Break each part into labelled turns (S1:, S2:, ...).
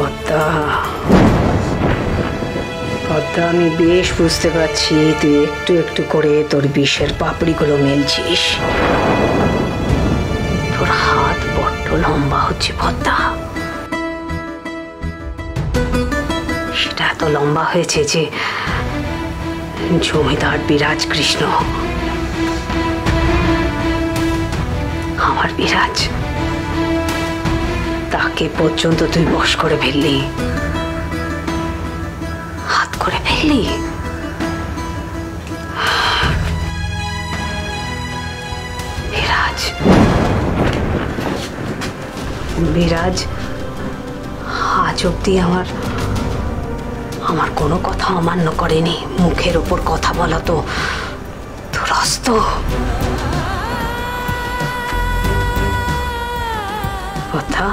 S1: পদ্মা। পদ্মা, আমি বেশ বুঝতে পারছি, তুই একটু একটু করে তোর বিষের পাপড়িগুলো মেলছিস। তোর হাত বড্ড লম্বা হচ্ছে পদ্মা। সেটা এত লম্বা হয়েছে যে জমিদার বিরাজ কৃষ্ণ। আমার বিরাজ। তাকে পর্যন্ত তুই বশ করে ফেললি। হাত করে ফেললি। বিরাজ আজ অব্দি আমার আমার কোনো কথা অমান্য করেনি। মুখের ওপর কথা বলা তো। দুরস্ত। কথা?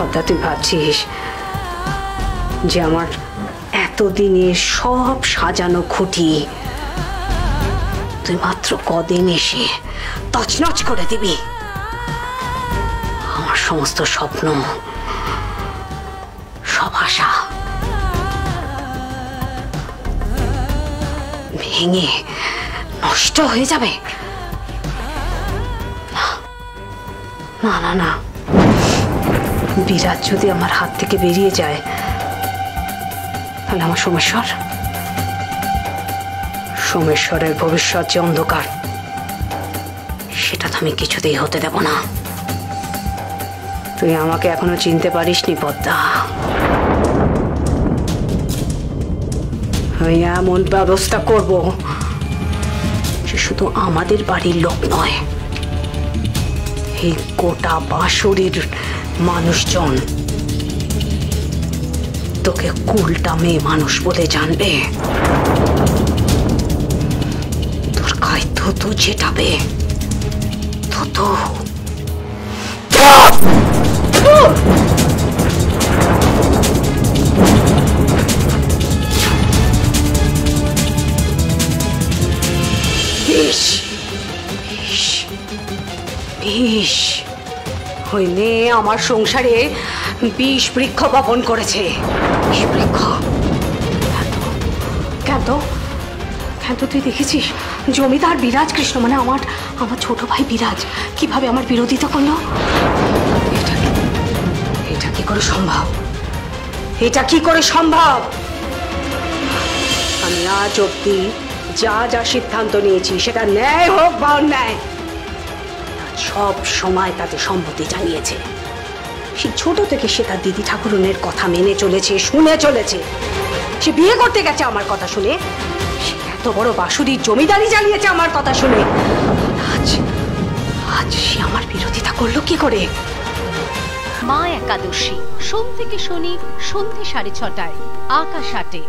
S1: কথা তুই ভাবছিস যে আমার এতদিনের সব সাজানো খুঁটি তুই মাত্র কদিন এসে তছনছ করে দিবি। আমার সমস্ত স্বপ্ন, সব আশা ভেঙে নষ্ট হয়ে যাবে। না না না। বিরাট যদি আমার হাত থেকে বেরিয়ে যায়, তাহলে আমার সোমেশ্বর। সোমেশ্বরের ভবিষ্যৎ যে অন্ধকার, সেটা তো আমি কিছুতেই হতে দেব না। তুই আমাকে এখনও চিনতে পারিসনি, পদ্মা। আমি এমন ব্যবস্থা করব যে শুধু আমাদের বাড়ির লোক নয় এই গোটা বাঁশরীর মানুষজন। তোকে কুলটা মেয়ে মানুষ বলে জানবে। তোর গায়ে থুতু ছেটাবে। থুতু। ইস! বিষ ওই মেয়ে আমার সংসারে বিষ বৃক্ষ বপন করেছে। বিষ বৃক্ষ। কেন? কেন তুই দেখেছিস? জমিদার বিরাজ কৃষ্ণ মানে আমার আমার ছোট ভাই বিরাজ, কীভাবে আমার বিরোধিতা করল? এটা এটা কি করে সম্ভব? এটা কি করে সম্ভব? আমি আজ অব্দি যা যা সিদ্ধান্ত নিয়েছি, সেটা ন্যায় হোক বা অন্যায় সব সময় তাতে সম্মতি জানিয়েছে। সে ছোট থেকে সে তার দিদি ঠাকুরনের কথা মেনে চলেছে, শুনে চলেছে। সে বিয়ে করতে গেছে আমার কথা শুনে। সে এত বড় বাসুরির জমিদারি জ্বালিয়েছে আমার কথা শুনে। আজ আজ সে আমার বিরোধিতা করল কি করে?
S2: মা একাদশী, সোম থেকে শনি, সন্ধে সাড়ে ছটায়, আকাশ আটে।